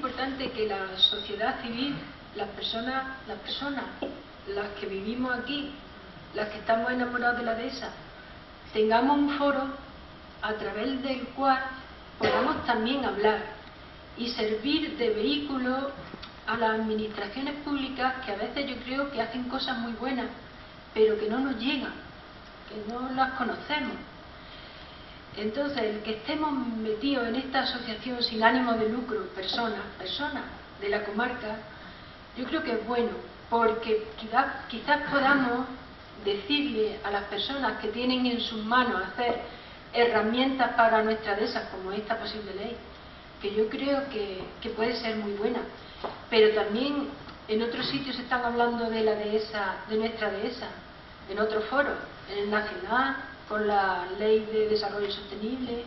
importante que la sociedad civil, las personas, las personas, las que vivimos aquí, las que estamos enamorados de la dehesa, tengamos un foro a través del cual podamos también hablar y servir de vehículo a las administraciones públicas que a veces yo creo que hacen cosas muy buenas, pero que no nos llegan, que no las conocemos. Entonces, el que estemos metidos en esta asociación sin ánimo de lucro, personas, personas de la comarca, yo creo que es bueno, porque quizás, podamos decirle a las personas que tienen en sus manos hacer herramientas para nuestra dehesa, como esta posible ley, que yo creo que, que puede ser muy buena. Pero también en otros sitios están hablando de la dehesa, de nuestra dehesa, en otros foros, en el nacional, con la ley de desarrollo sostenible,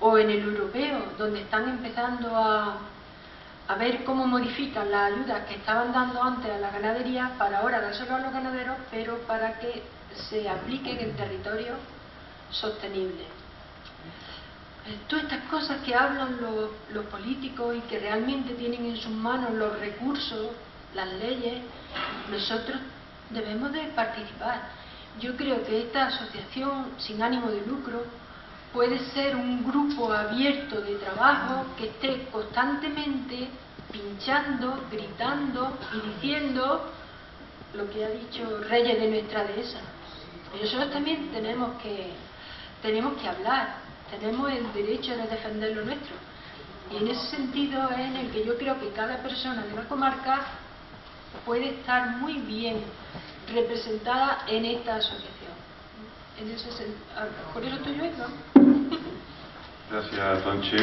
o en el europeo, donde están empezando a, a ver cómo modifican las ayudas que estaban dando antes a la ganadería para ahora dárselo a los ganaderos, pero para que se apliquen en territorio sostenible. Eh, todas estas cosas que hablan los, los, políticos y que realmente tienen en sus manos los recursos, las leyes, nosotros debemos de participar. Yo creo que esta asociación sin ánimo de lucro puede ser un grupo abierto de trabajo que esté constantemente pinchando, gritando y diciendo lo que ha dicho Reyes de nuestra dehesa. Nosotros también tenemos que, tenemos que hablar, tenemos el derecho de defender lo nuestro. Y en ese sentido es en el que yo creo que cada persona de la comarca puede estar muy bien representada en esta asociación. En ese sentido, por eso estoy yo. Gracias, Tonchi.